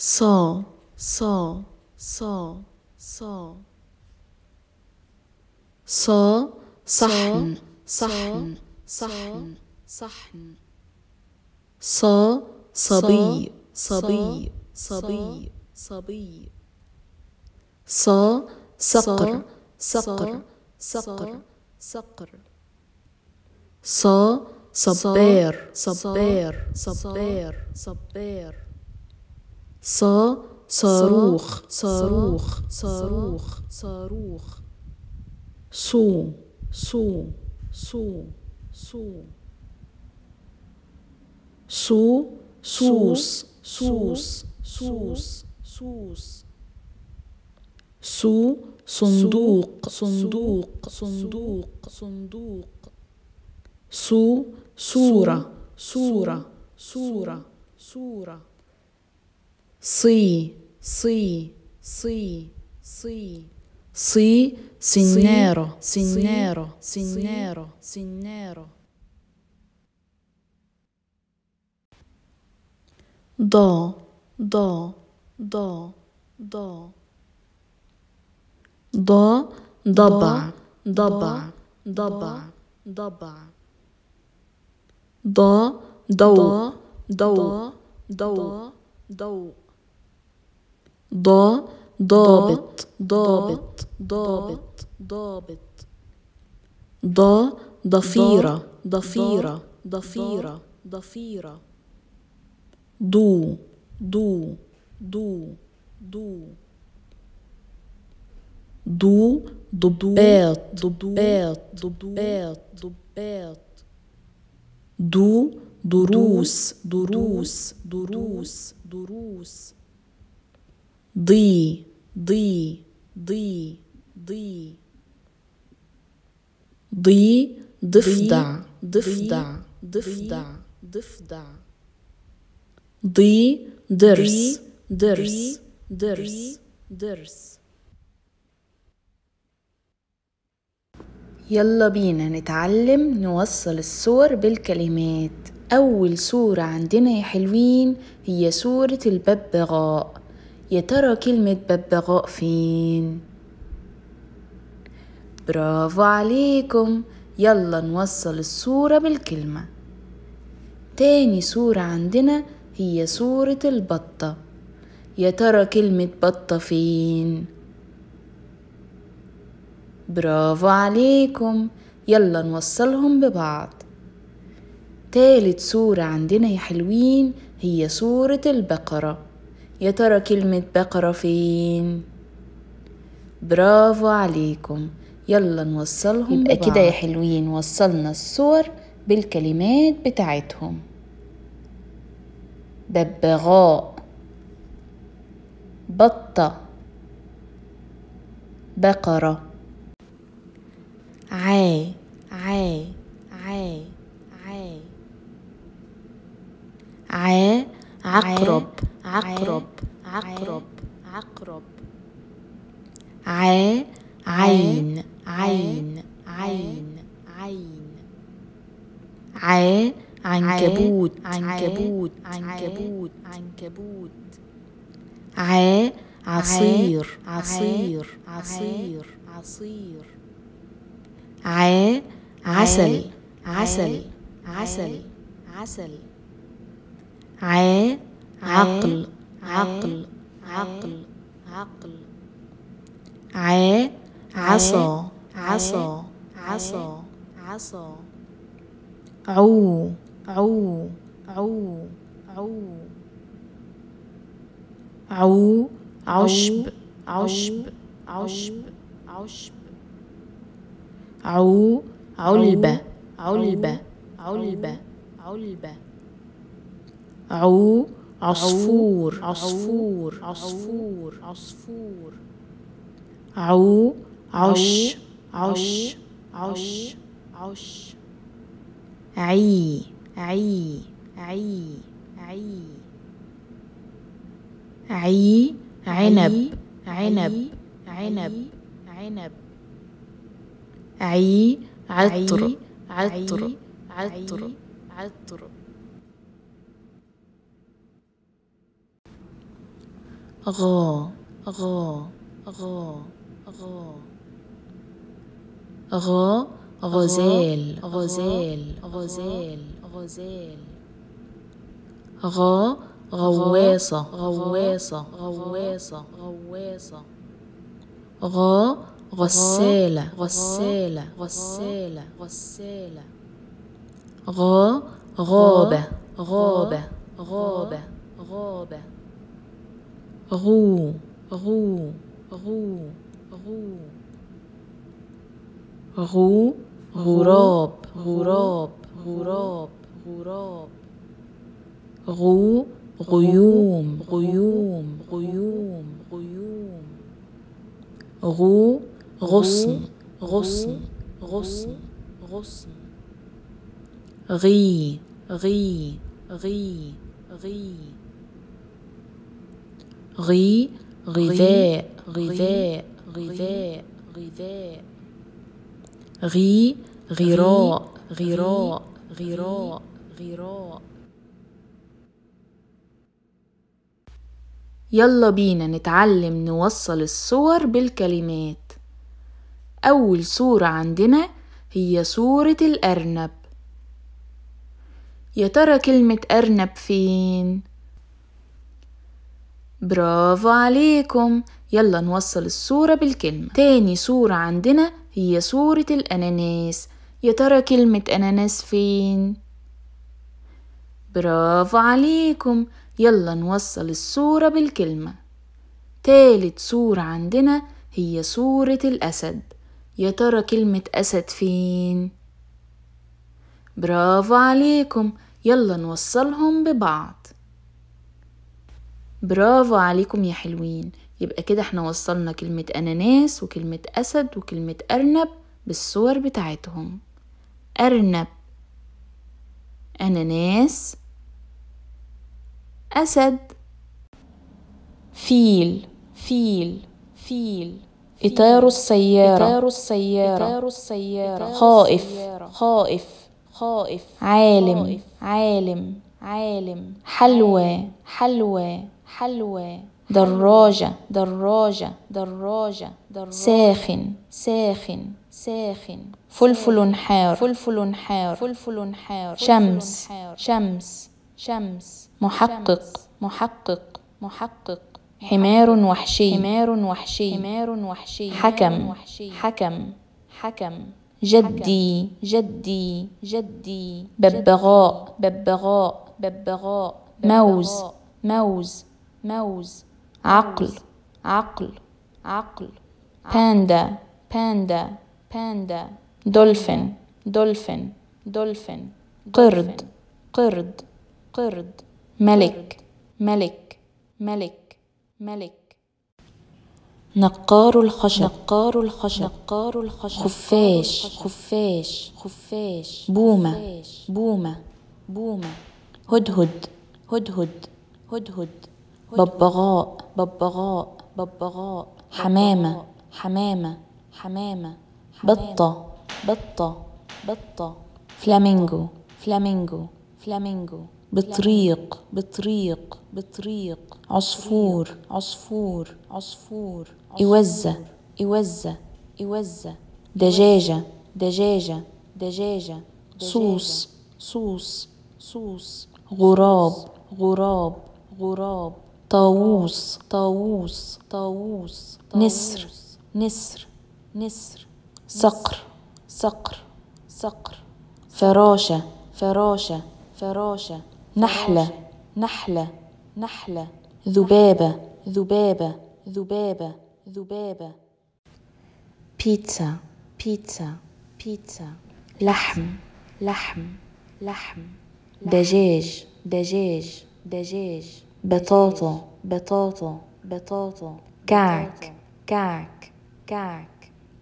صا صا صا صا. صا صحن صحن صحن. صحن. صا صبي صبي صبي صبي. صا صقر صقر صقر صقر صا صبير صبير صبير. صبير. صا صاروخ صاروخ صاروخ. صاروخ. صو صو صو صو صو صوص صوص صوص صوص سو صندوق صندوق صندوق. صندوق. سو صورة صورة صورة صورة Sí, sí, sí, sí. Sí, sin dinero, sin dinero, sin dinero, sin dinero. Do, do, do, do. Do, doba, doba, doba, doba. Do, do, do, do, do, do. ضا ضابط. ضابط. ضابط. ضابط. ضا ضفيرة. ضفيرة. ضفيرة. ضفيرة. ضو ضو ضو ضو ضو ضباط ضباط ضباط ضباط دو. دروس. دروس. دروس. دروس. ضي ضي ضي ضي. ضي ضفدع ضفدع ضفدع ضفدع. ضي درس درس درس. درس. يلا بينا نتعلم نوصل الصور بالكلمات. أول صورة عندنا يا حلوين هي صورة الببغاء. يا ترى كلمة ببغاء فين؟ برافو عليكم. يلا نوصل الصورة بالكلمة. تاني صورة عندنا هي صورة البطة. يا ترى كلمة بطة فين؟ برافو عليكم. يلا نوصلهم ببعض. تالت صورة عندنا يا حلوين هي صورة البقرة. يا ترى كلمة بقرة فين؟ برافو عليكم. يلا نوصلهم يبقى كده يا حلوين وصلنا الصور بالكلمات بتاعتهم. ببغاء بطة بقرة. عاي عاي عاي عاي. عا عقرب. عقرب عقرب عقرب. عا عين عين عين عين عا عنكبوت عنكبوت عنكبوت عنكبوت. عا عصير عصير عصير عصير. ع عسل عسل عسل. عسل. ع عقل عقل عقل عقل. ع عصا عصا عصا عصا. عو عو عو عو. عو عشب عشب عشب عشب. عو علبة علبة علبة علبة عو عصفور عصفور عصفور عصفور. عو عش عش عش. عش. عي عي عي عي. عي عنب عنب عنب عنب. عي عطر عطر عطر عطر. غا غا غا غا غا غزال غزال غزال. غزال. غا غواصة غواصة غواصة. غواصة. غا غسالة غسالة غسالة غسالة. غا غابة غابة غابة غابة. غو غو غو غو غو غراب غراب غراب غراب غو غيوم غيوم غيوم غيوم غو غصن غصن غصن غصن. غي غي غي غي غي غذاء غذاء غذاء غذاء غي غراء غراء غراء غراء. يلا بينا نتعلم نوصل الصور بالكلمات. أول صورة عندنا هي صورة الأرنب. يا ترى كلمة أرنب فين؟ برافو عليكم. يلا نوصل الصورة بالكلمة. تاني صورة عندنا هي صورة الأناناس. يا ترى كلمة أناناس فين؟ برافو عليكم. يلا نوصل الصورة بالكلمة. تالت صورة عندنا هي صورة الأسد. يا ترى كلمة أسد فين؟ برافو عليكم. يلا نوصلهم ببعض. برافو عليكم يا حلوين. يبقى كده إحنا وصلنا كلمة أناناس وكلمة أسد وكلمة أرنب بالصور بتاعتهم. أرنب أناناس أسد. فيل فيل فيل. إطار السيارة. إطار السيارة. إطار السيارة. خائف خائف خائف. عالم. عالم. عالم. حلوى. حلوى. حلوى دراجة دراجة دراجة دراجة. ساخن ساخن ساخن. فلفل حار فلفل حار فلفل حار شمس شمس شمس. محقق محقق محقق. حمار وحشي. حمار وحشي. حمار وحشي. حكم حكم حكم. جدي جدي. جدي. ببغاء ببغاء ببغاء. موز موز. موز عقل عقل عقل باندا باندا باندا دولفين دولفين دولفين قرد قرد قرد. ملك ملك ملك ملك. نقار الخشب نقار الخشب. نقار الخشب. خفاش خفاش خفاش. بومة بومة بومة. هدهد هدهد هدهد. ببغاء ببغاء ببغاء حمامة حمامة حمامة بطة بطة بطة فلامينجو فلامينجو فلامينجو بطريق بطريق بطريق عصفور عصفور عصفور إوزة إوزة إوزة دجاجة دجاجة دجاجة صوص صوص صوص غراب غراب غراب طاووس طاووس طاووس نسر نسر نسر صقر صقر صقر. فراشة فراشة فراشة. نحلة نحلة نحلة. ذبابة ذبابة ذبابة ذبابة. بيتزا بيتزا بيتزا. لحم لحم لحم. دجاج دجاج دجاج. بطاطا بطاطا بطاطا كعك كعك كعك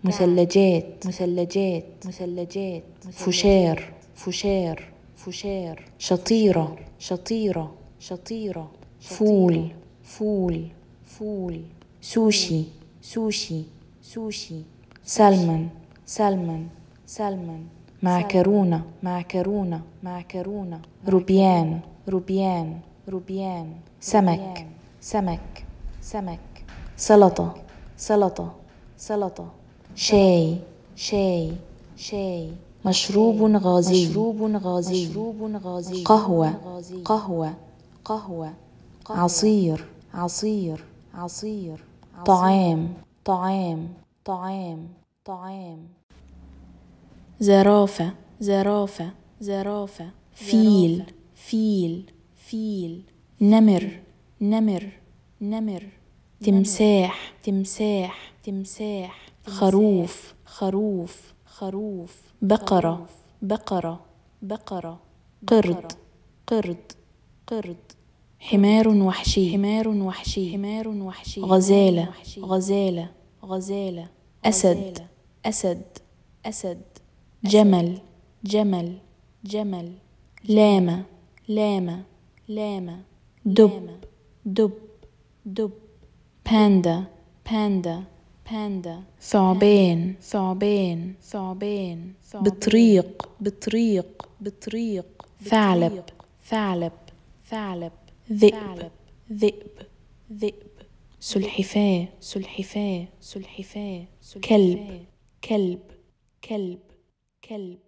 مثلجات مثلجات مثلجات. فشار فشار فشار. شطيرة شطيرة شطيرة. فول فول فول. سوشي سوشي سوشي. سلمون سلمون سلمون معكرونة معكرونة معكرونة روبيان روبيان. روبيان سمك. سمك. سمك. سلطة. سلطة. سلطة. شاي. شاي. شاي. مشروب غازي. مشروب غازي. مشروب غازي. قهوة. قهوة. قهوة. عصير. عصير. عصير. طعام. طعام. طعام. طعام. زرافة. زرافة. زرافة. فيل. فيل. فيل نمر نمر نمر تمساح تمساح تمساح خروف خروف خروف بقرة بقرة بقرة قرد قرد قرد حمار وحشي حمار وحشي حمار وحشي غزالة غزالة غزالة أسد أسد أسد جمل جمل جمل لامة لامة لامة دب دب دب. باندا باندا باندا. ثعبان ثعبان ثعبان بطريق بطريق بطريق. ثعلب ثعلب ثعلب ذئب. ذئب ذئب. سلحفاة سلحفاة سلحفاة. كلب كلب كلب كلب.